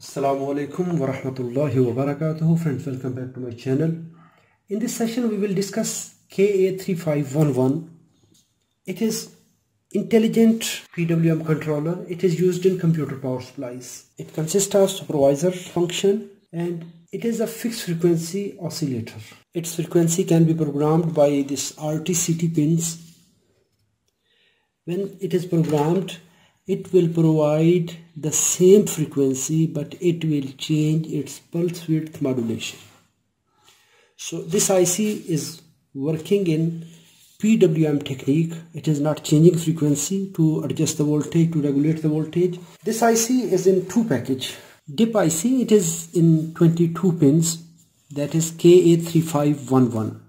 Assalamu alaikum wa rahmatullahi wa barakatuhu. Friends welcome back to my channel. In this session we will discuss KA3511 it is intelligent PWM controller. It is used in computer power supplies. It consists of supervisor function and it is a fixed frequency oscillator. Its frequency can be programmed by this RTCT pins. When it is programmed it will provide the same frequency but it will change its pulse width modulation. So this IC is working in PWM technique. It is not changing frequency to adjust the voltage to regulate the voltage. This IC is in two package. Dip IC it is in 22 pins that is KA3511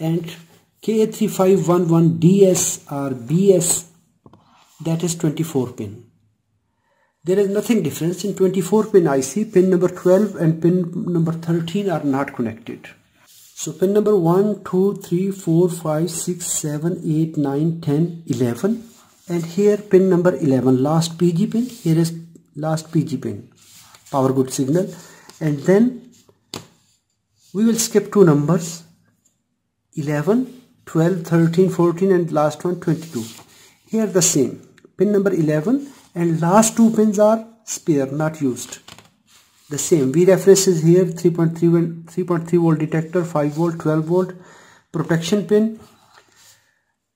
and KA3511DS or BS that is 24 pin. There is nothing difference. In 24 pin IC, pin number 12 and pin number 13 are not connected. So pin number 1, 2, 3, 4, 5, 6, 7, 8, 9, 10, 11 and here pin number 11 last PG pin, here is last PG pin, power good signal. And then we will skip two numbers. 11, 12, 13, 14 and last one 22. Here the same pin number 11 and last two pins are spare not used. The same. V reference is here 3.3 3.3 volt detector 5 volt 12 volt protection pin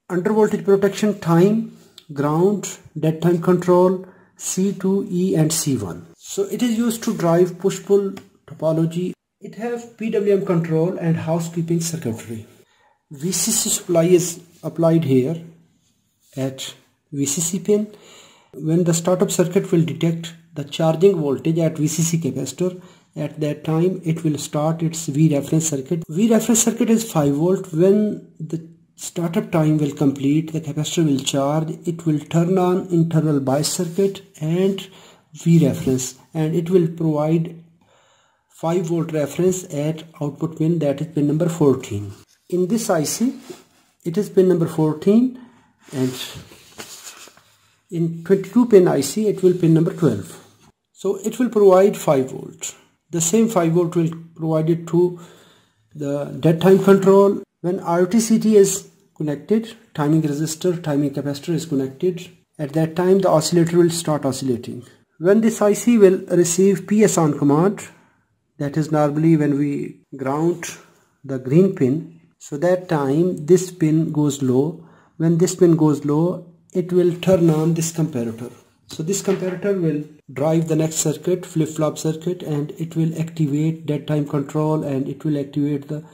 under voltage protection time ground dead time control C2 E and C1 so it is used to drive push pull topology. It have PWM control and housekeeping circuitry. VCC supply is applied here at VCC pin. When the startup circuit will detect the charging voltage at VCC capacitor, at that time it will start its V reference circuit. V reference circuit is 5 volt. When the startup time will complete, the capacitor will charge, it will turn on internal bias circuit and V reference and it will provide 5 volt reference at output pin that is pin number 14. In this IC, it is pin number 14 and in 22 pin IC it will pin number 12 so it will provide 5 volt. The same 5 volt will provide it to the dead time control. When RTCT is connected timing resistor timing capacitor is connected at that time the oscillator will start oscillating. When this IC will receive PS on command that is normally when we ground the green pin. So that time this pin goes low. When this pin goes low it will turn on this comparator. So this comparator will drive the next circuit flip-flop circuit and it will activate dead time control and it will activate the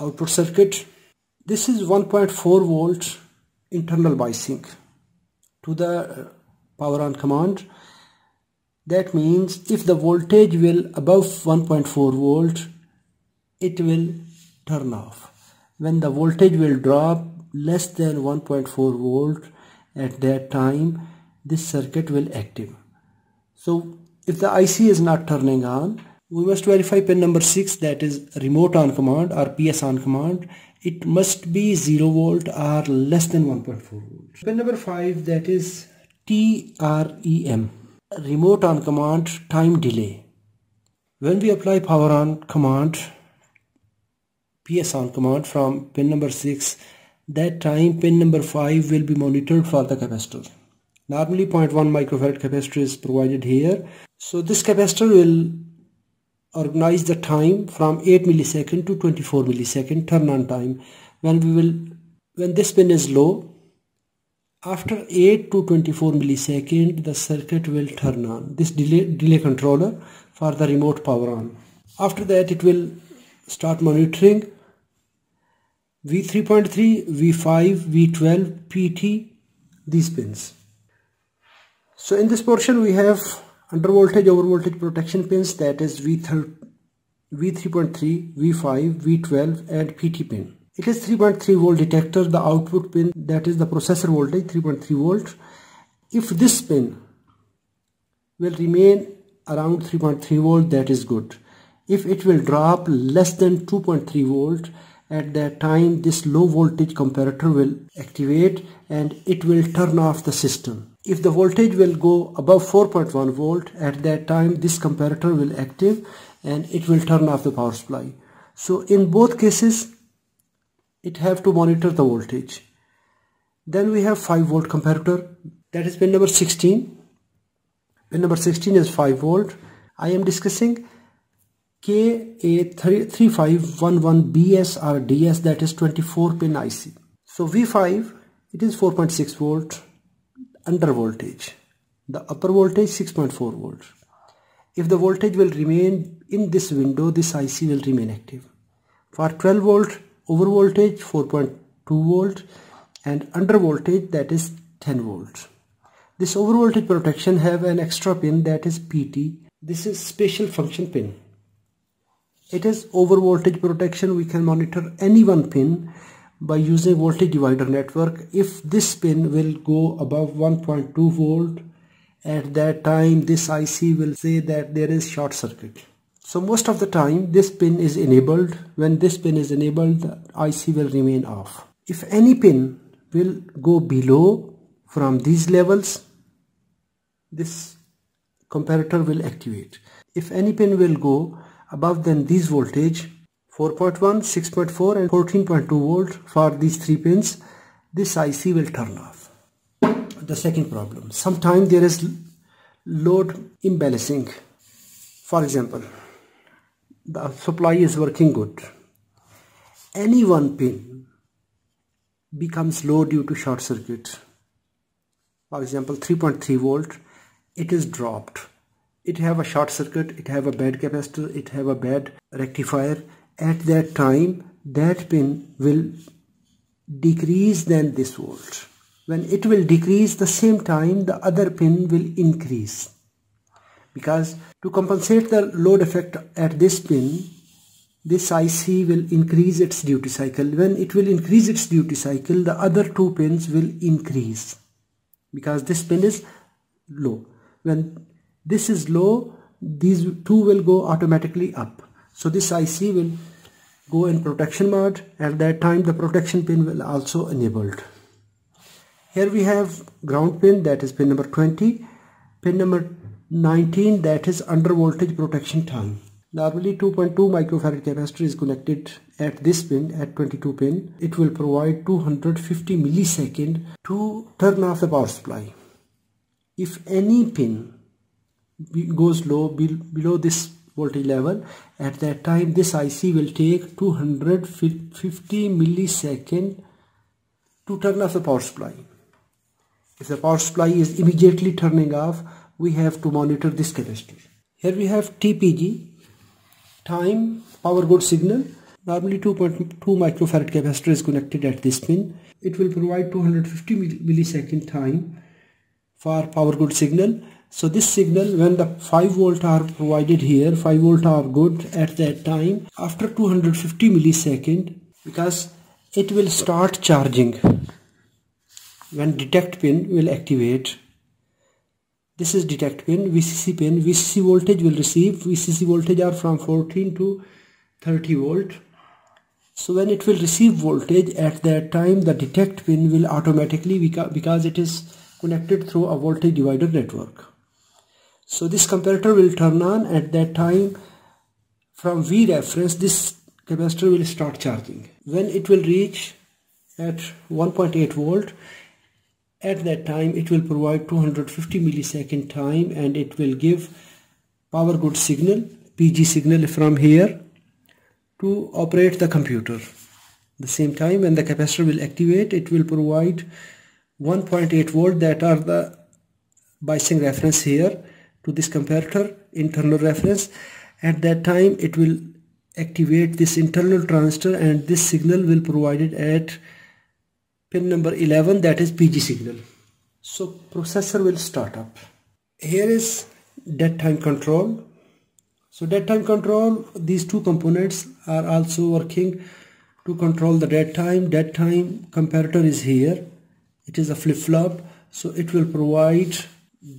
output circuit. This is 1.4 volt internal biasing to the uh, power on command. That means if the voltage will above 1.4 volt it will turn off. When the voltage will drop less than 1.4 volt at that time this circuit will active. So if the IC is not turning on we must verify pin number 6 that is remote on command or PS on command. It must be 0 volt or less than 1.4 volt. Pin number 5 that is TREM remote on command time delay. When we apply power on command PS on command from pin number 6 that time pin number 5 will be monitored for the capacitor. Normally 0.1 microfarad capacitor is provided here. So this capacitor will organize the time from 8 millisecond to 24 millisecond turn on time. When we will when this pin is low after 8 to 24 millisecond the circuit will turn on this delay delay controller for the remote power on after that it will start monitoring V3.3, V5, V12, PT, these pins. So in this portion we have under voltage over voltage protection pins that is V3, V3.3, V5, V12 and PT pin. It is 3.3 volt detector, the output pin that is the processor voltage 3.3 volt. If this pin will remain around 3.3 volt that is good. If it will drop less than 2.3 volt at that time this low voltage comparator will activate and it will turn off the system. If the voltage will go above 4.1 volt at that time this comparator will active and it will turn off the power supply. So in both cases it have to monitor the voltage. Then we have 5 volt comparator. That is pin number 16 pin number 16 is 5 volt. I am discussing KA3511BS or DS that is 24 pin IC so V5 it is 4.6 volt under voltage. The upper voltage 6.4 volts if the voltage will remain in this window this IC will remain active. For 12 volt over voltage 4.2 volt and under voltage that is 10 volts. This over voltage protection have an extra pin that is PT this is special function pin it is over voltage protection. We can monitor any one pin by using voltage divider network. If this pin will go above 1.2 volt at that time this IC will say that there is short circuit. So most of the time this pin is enabled. When this pin is enabled the IC will remain off. If any pin will go below from these levels this comparator will activate. If any pin will go above than this voltage 4.1, 6.4 and 14.2 volt for these three pins, this IC will turn off. The second problem, sometimes there is load imbalancing. For example, the supply is working good. Any one pin becomes low due to short circuit. For example, 3.3 volt, it is dropped. It have a short circuit, it have a bad capacitor, it have a bad rectifier. At that time that pin will decrease than this volt. When it will decrease the same time the other pin will increase. Because to compensate the load effect at this pin this IC will increase its duty cycle. When it will increase its duty cycle the other two pins will increase. Because this pin is low. When this is low these two will go automatically up. So this IC will go in protection mode at that time the protection pin will also enabled. Here we have ground pin that is pin number 20 pin number 19 that is under voltage protection time normally 2.2 microfarad capacitor is connected at this pin at 22 pin. It will provide 250 millisecond to turn off the power supply. If any pin goes low below this voltage level. At that time this IC will take 250 millisecond to turn off the power supply. If the power supply is immediately turning off we have to monitor this capacitor here we have TPG time power good signal. Normally 2.2 microfarad capacitor is connected at this pin. It will provide 250 millisecond time for power good signal so this signal when the 5 volt are provided here 5 volt are good at that time after 250 millisecond because it will start charging. When detect pin will activate this is detect pin VCC pin VCC voltage will receive VCC voltage are from 14 to 30 volt. So when it will receive voltage at that time the detect pin will automatically because it is connected through a voltage divider network so this comparator will turn on at that time from V reference this capacitor will start charging. When it will reach at 1.8 volt at that time it will provide 250 millisecond time and it will give power good signal PG signal from here to operate the computer. The same time when the capacitor will activate it will provide 1.8 volt that are the biasing reference here to this comparator internal reference. At that time it will activate this internal transistor and this signal will provided at pin number 11 that is PG signal. So processor will start up. Here is dead time control. So dead time control these two components are also working to control the dead time. Dead time comparator is here. It is a flip-flop. So it will provide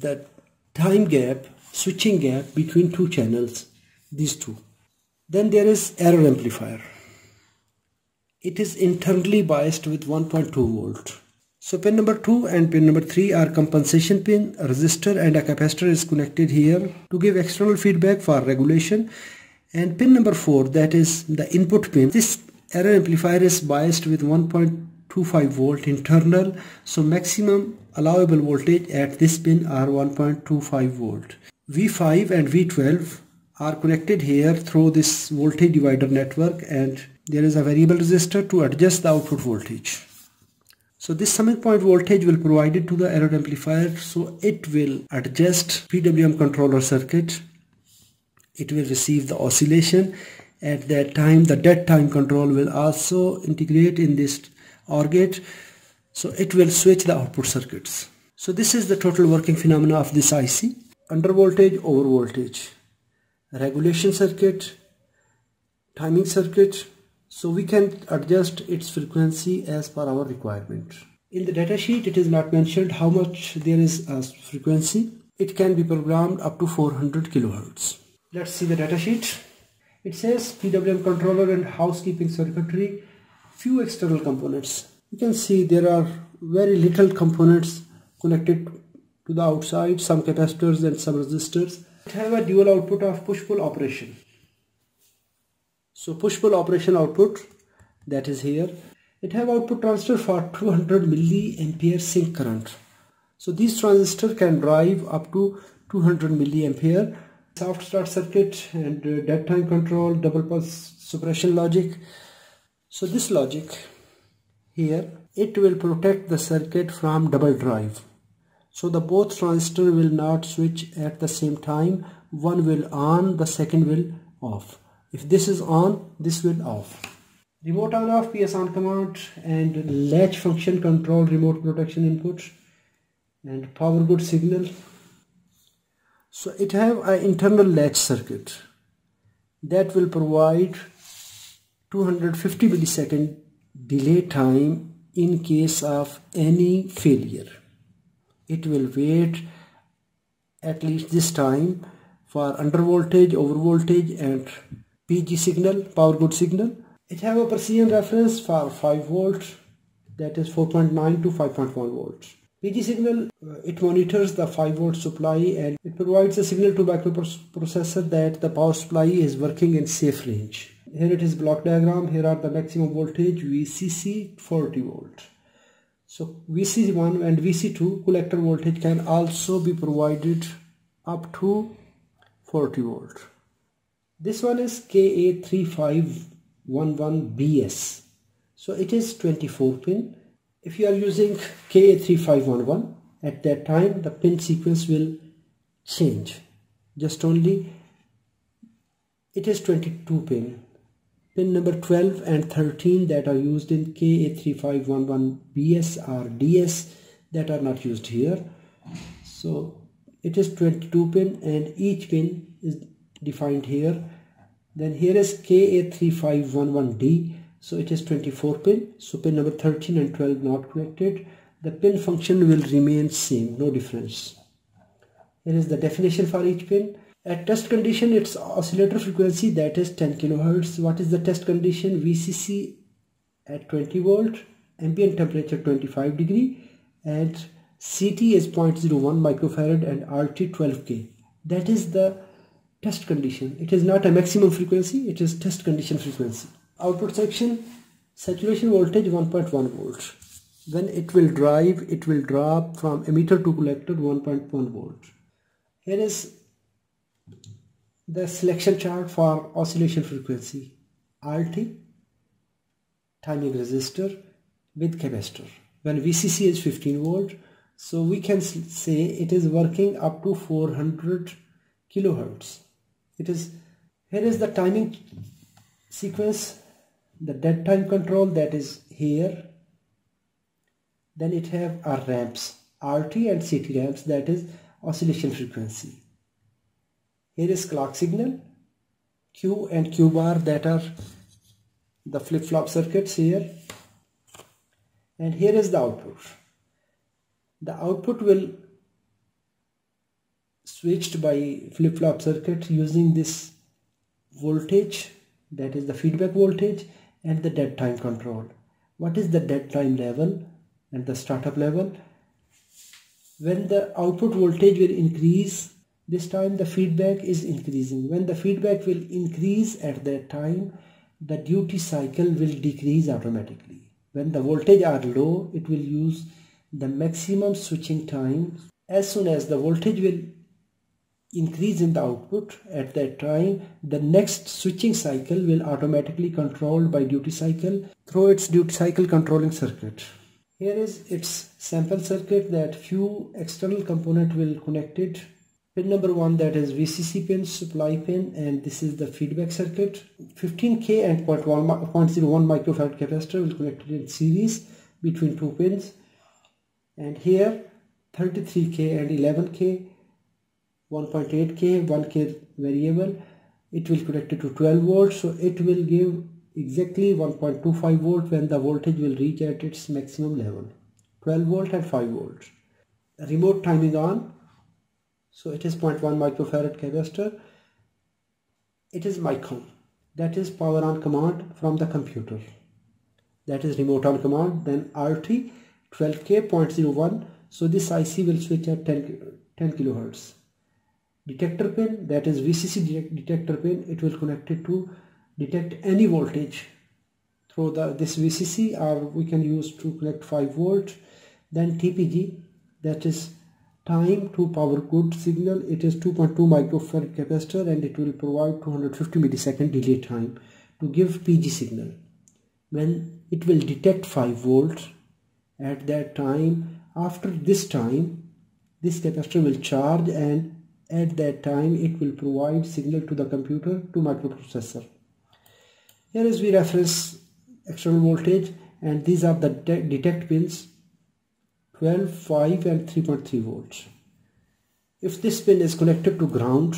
that time gap, switching gap between two channels, these two. Then there is error amplifier. It is internally biased with 1.2 volt. So pin number 2 and pin number 3 are compensation pin, a resistor and a capacitor is connected here to give external feedback for regulation. And pin number 4 that is the input pin. This error amplifier is biased with 1.25 volt internal. So maximum allowable voltage at this pin are 1.25 volt. V5 and V12 are connected here through this voltage divider network and there is a variable resistor to adjust the output voltage. So this summing point voltage will provided to the error amplifier so it will adjust PWM controller circuit. It will receive the oscillation. At that time the dead time control will also integrate in this OR gate. So it will switch the output circuits. So this is the total working phenomena of this IC. Under voltage, over voltage. Regulation circuit, timing circuit, so we can adjust its frequency as per our requirement. In the datasheet it is not mentioned how much there is a frequency. It can be programmed up to 400 kilohertz. Let's see the datasheet. It says PWM controller and housekeeping circuitry, few external components. You can see there are very little components connected to the outside, some capacitors and some resistors. It have a dual output of push-pull operation. So push-pull operation output that is here. It have output transistor for 200 milliampere sink current. So these transistor can drive up to 200 milliampere. Soft start circuit and uh, dead time control, double pulse suppression logic. So this logic here, it will protect the circuit from double drive. So the both transistor will not switch at the same time. One will on, the second will off if this is on this will off remote on off ps on command and latch function control remote protection input and power good signal so it have an internal latch circuit that will provide 250 millisecond delay time in case of any failure it will wait at least this time for under voltage over voltage and PG signal, power good signal. It have a precision reference for 5 volt that is 4.9 to 5.1 volts. PG signal, uh, it monitors the 5 volt supply and it provides a signal to microprocessor that the power supply is working in safe range. Here it is block diagram, here are the maximum voltage VCC 40 volt. So VCC1 and VC2 collector voltage can also be provided up to 40 volt. This one is KA3511BS. So it is 24 pin. If you are using KA3511, at that time the pin sequence will change. Just only it is 22 pin. Pin number 12 and 13 that are used in KA3511BS or DS that are not used here. So it is 22 pin and each pin is defined here. Then here is KA3511D so it is 24 pin. So pin number 13 and 12 not connected the pin function will remain same no difference. Here is the definition for each pin at test condition its oscillator frequency that is 10 kilohertz what is the test condition VCC at 20 volt ambient temperature 25 degree and CT is 0.01 microfarad and RT 12k that is the test condition. It is not a maximum frequency, it is test condition frequency. Output section, saturation voltage 1.1 volt. When it will drive, it will drop from emitter to collector 1.1 volt. Here is the selection chart for oscillation frequency. RT, timing resistor with capacitor. When VCC is 15 volt, so we can say it is working up to 400 kilohertz it is here is the timing sequence the dead time control that is here then it have our ramps RT and CT ramps that is oscillation frequency here is clock signal Q and Q bar that are the flip-flop circuits here. And here is the output. The output will switched by flip-flop circuit using this voltage that is the feedback voltage and the dead time control. What is the dead time level and the startup level. When the output voltage will increase, this time the feedback is increasing. When the feedback will increase at that time, the duty cycle will decrease automatically. When the voltage are low, it will use the maximum switching time. As soon as the voltage will increase in the output at that time the next switching cycle will automatically controlled by duty cycle through its duty cycle controlling circuit here is its sample circuit that few external component will connect it pin number one that is VCC pin supply pin and this is the feedback circuit. 15k and 0.1 0.01 microfarad capacitor will connect it in series between two pins. And here 33k and 11k 1.8k 1k variable. It will connect it to 12 volts so it will give exactly 1.25 volt when the voltage will reach at its maximum level. 12 volt and 5 volts. Remote timing on so it is 0.1 microfarad capacitor. It is micom that is power on command from the computer. That is remote on command then RT 12k 0.01 so this IC will switch at 10, 10 kilohertz. Detector pin that is VCC detector pin it will connect it to detect any voltage through the this VCC or we can use to connect 5 volt. Then TPG that is time to power good signal it is 2.2 microfarad capacitor and it will provide 250 millisecond delay time to give PG signal. When it will detect 5 volts at that time after this time this capacitor will charge and at that time it will provide signal to the computer to microprocessor. Here is V reference external voltage and these are the de detect pins 12 5 and 3.3 volts. If this pin is connected to ground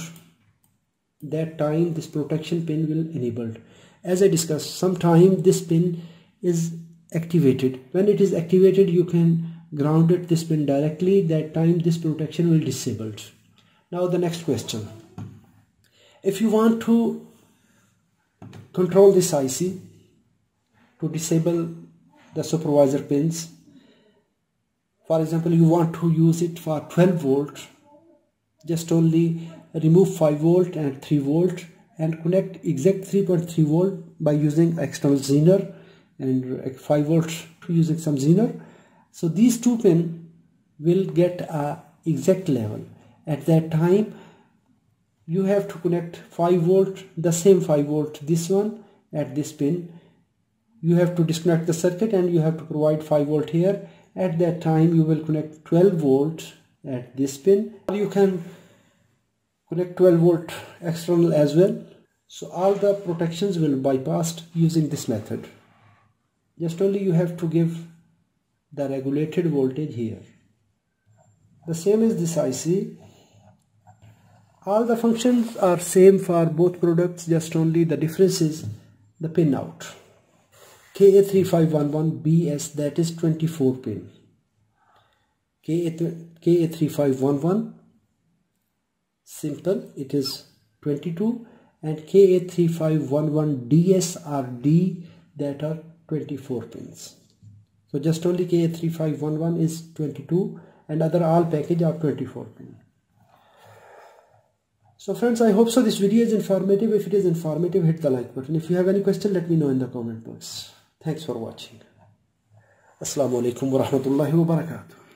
that time this protection pin will enabled. As i discussed sometime this pin is activated. When it is activated you can ground it this pin directly. That time this protection will disabled. Now the next question. If you want to control this IC to disable the supervisor pins, for example, you want to use it for 12 volt, just only remove 5 volt and 3 volt and connect exact 3.3 volt by using external zener and 5 volt to using some zener. So these two pin will get a exact level. At that time you have to connect 5 volt the same 5 volt this one at this pin. You have to disconnect the circuit and you have to provide 5 volt here at that time you will connect 12 volt at this pin. Or you can connect 12 volt external as well. So all the protections will bypassed using this method. Just only you have to give the regulated voltage here. The same is this IC all the functions are same for both products just only the difference is the pin out KA3511BS that is 24 pin KA3511 simple it is 22 and KA3511DS are D that are 24 pins so just only KA3511 is 22 and other all package are 24 pin so friends, I hope so this video is informative. If it is informative, hit the like button. If you have any question, let me know in the comment box. Thanks for watching. Assalamu alaikum wa rahmatullahi wa barakatuh.